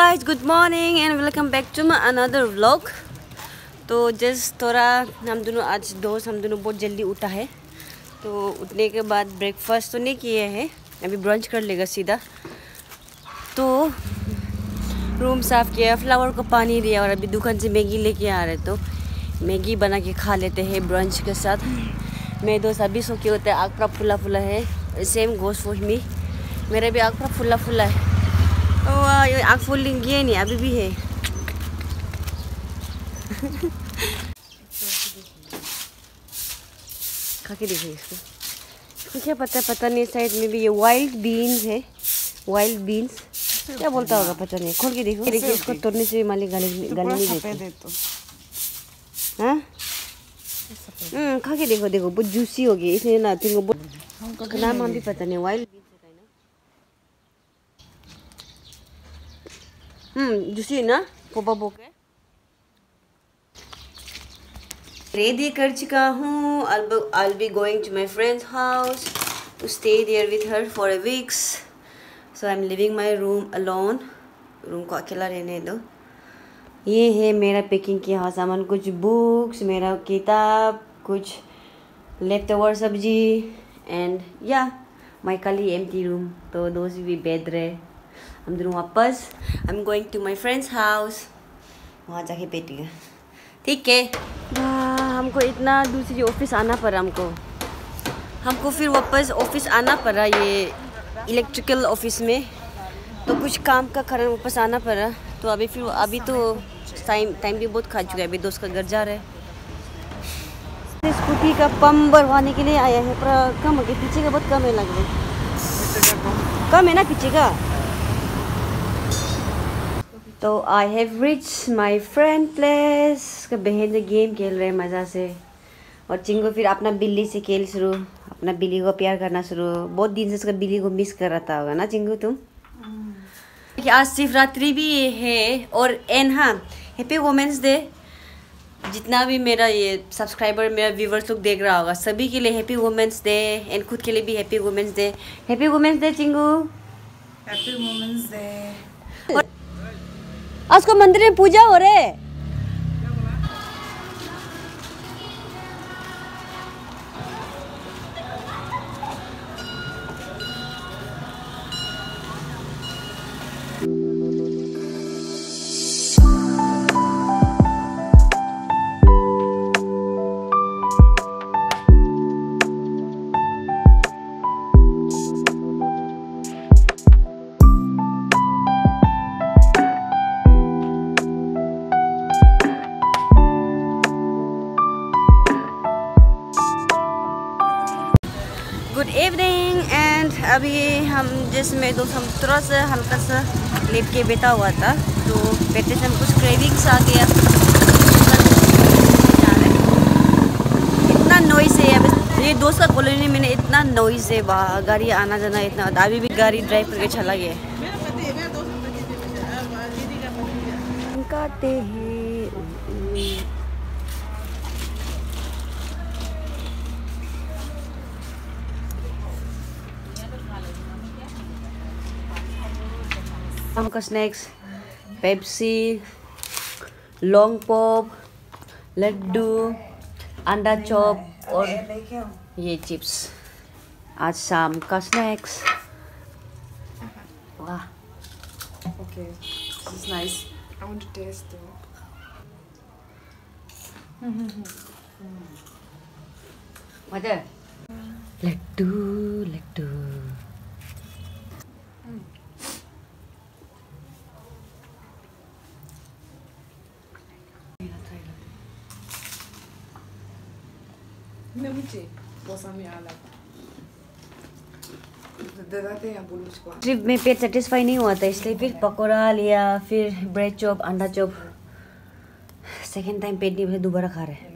guys, good morning and welcome back to my another vlog. तो just थोड़ा हम दोनों आज दोस्त हम दोनों बहुत जल्दी उठा है। तो उठने के बाद ब्रेकफास्ट तो नहीं किए हैं। अभी ब्रंच कर लेगा सीधा। तो रूम साफ़ किया फ्लावर को पानी दिया और अभी दुकान से मैगी लेके आ रहे तो मैगी बना के खा लेते हैं ब्रंच के साथ। मेरे दोस्त अभी सो के होते हैं आग पूरा फुला फुला है। सेम गोश्त फॉर मी मेरा भी आग पूरा फुला फुला है। ये आँख फूल गया नहीं अभी भी है। खा के देखिए इसको। इसको क्या पता पता नहीं शायद में भी ये वाइल्ड बीन्स है। वाइल्ड बीन्स क्या बोलता होगा पता नहीं। खोल के देखो। देखिए इसको तोड़ने से मालिक गाली गाली नहीं देते। हाँ हम्म खा के देखो देखो बहुत जूसी हो गई इसलिए ना तुमको बहुत नाम हम भी पता नहीं वाइल्ड बीन्स है हम्म रेडी कर चुका हूँ। I'll be going to my friend's house to stay there with her for a weeks. So I'm leaving my room alone. Room को अकेला रहने दो। ये है मेरा पैकिंग किया हुआ सामान। कुछ बुक्स मेरा किताब, कुछ लेफ़्ट ओवर सब्ज़ी एंड या माई खाली एम टी रूम तो दोस्त भी बेद रहे। हम दोनों वापस I am going to my friend's house वहाँ जाके बैठेगा ठीक है। हमको इतना दूसरी ऑफ़िस आना पड़ा हमको। हमको फिर वापस ऑफ़िस आना पड़ा ये इलेक्ट्रिकल ऑफ़िस में। तो कुछ काम का कारण वापस आना पड़ा। तो अभी फिर अभी तो टाइम टाइम भी बहुत खा चुका है। अभी दोस्त का घर जा रहा है। स्कूटी का पंप भरवाने के लिए आया है पर कम हो गया। पीछे का बहुत कम है लग रहा कम है ना पीछे का? तो I have reach my friend place का बहन से गेम खेल रहे हैं मज़ा से। और चिंगो फिर अपना बिल्ली से खेल शुरू अपना बिल्ली को प्यार करना शुरू। बहुत दिन से उसका बिल्ली को मिस कर रहा था होगा ना चिंगू तुम? आज शिवरात्रि भी है और एन हाँ हैप्पी वुमेंस डे जितना भी मेरा ये सब्सक्राइबर मेरा व्यूवर्स लोग देख रहा होगा सभी के लिए हैप्पी वुमेंस डे एंड खुद के लिए भी happy women's day happy women's day चिंगू। Happy women's day आज को मंदिर में पूजा हो रहे। गुड अभी हम जिसमें दोस्त हम थोड़ा सा हल्का सा लेट के बैठा हुआ था तो बैठे से हम कुछ क्रेविंग्स आ गया। इतना नॉइस है अब ये दोस्त का कॉलोनी में इतना नॉइस है वहाँ गाड़ी आना जाना इतना अभी भी गाड़ी ड्राइव करके चला गया। हैं। हमका snacks Pepsi long pop Laddu अंडा चॉप और ये चिप्स आज शाम का स्नैक्स वाह Okay, this is nice. I want to taste though. मजा लड्डू लड्डू Trip में पेट सेटिस्फाई नहीं हुआ था इसलिए फिर पकौड़ा लिया फिर ब्रेड चॉप अंडा चॉप सेकेंड टाइम पेट नहीं दोबारा खा रहे हैं